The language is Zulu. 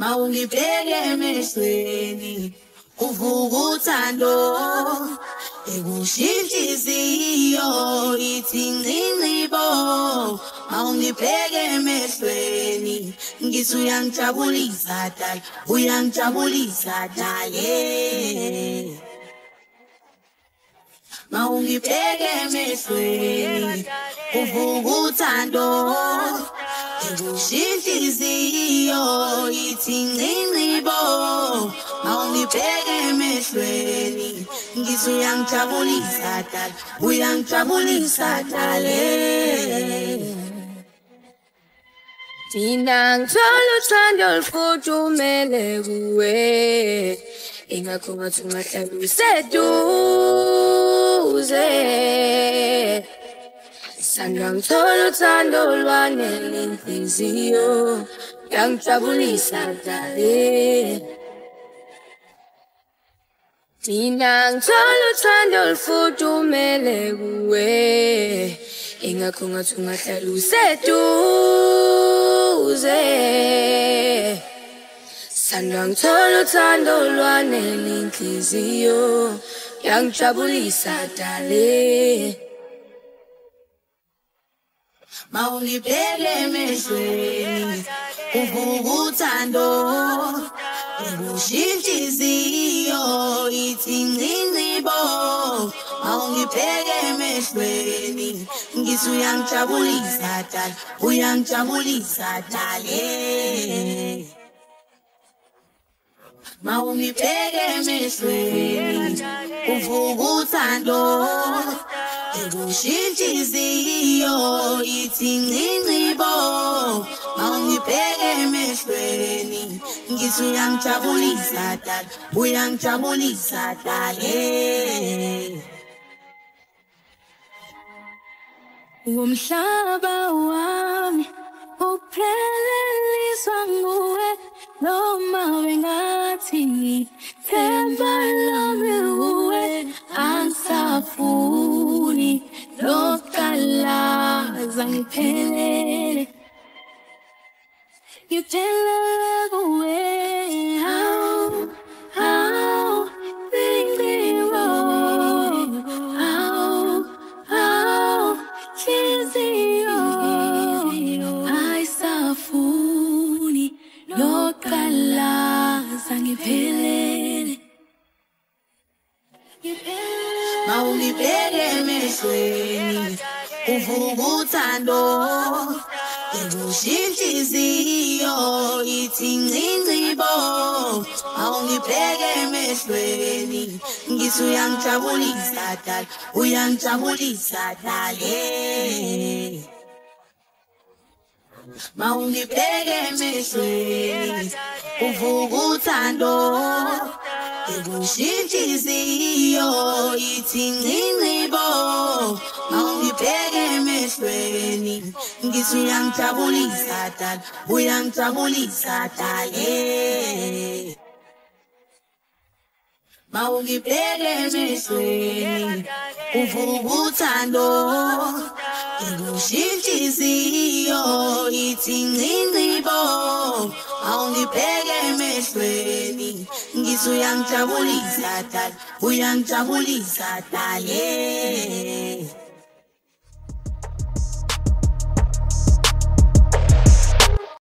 mawungibheke emehlweni uvuka uthando ekushintsha iziyo ithi ncinci bo mawungibheke emehlweni ngithi uyangijabulisa dala uyangijabulisa dale mawungibheke emehlweni uvuka uthando ekushintsha iziyo ithi ncinci bo mawungibheke emehlweni. Ngithi uyangijabulisa dala uyangijabulisa dale. Thina ngithola uthando olufuthumele kuwe. Ingakho ngathi ungahlala useduze Sandra ngithola uthando olwanele inhliziyo Yangijabulisa dale Thina ngithola uthando olufuthumele kuwe. Ingakho ngathi ungahlala useduze. Sandra ngithola uthando olwanele inhliziyo Yangijabulisa dale mawungibheke emehlweni uvuka uthando ekushintsha iziyo ithi ncinci bo mawungibheke emehlweni ngithi uyangijabulisa dala uyangijabulisa dale mawungibheke emehlweni uvuka uthando ekushintsha iziyo ithi ncinci bo mawungibheke emehlweni ngithi uyangijabulisa dala uyangijabulisa dale Umhlaba wami upheleliswa nguwe noma bengathini themba lami kuwe angisafuni feeling. You can love away. How, how, things they roll. How, how, easy. I safuni, lokala, sangipelele. Maungipele mehlweni. Uvuka uthando ekushintsha iziyo ithi ncinci bo mawungibheke emehlweni ngithi uyangijabulisa dala uyangijabulisa dale mawungibheke emehlweni uvuka uthando ekushintsha iziyo ithi ncinci emehlweni ngithi uyangijabulisa dala uyangijabulisa dale mawungibheke emehlweni uvuka uthando. Ekushintsha iziyo ithi ncinci bo. Awungibheke emehlweni ngithi uyangijabulisa dala uyangijabulisa dale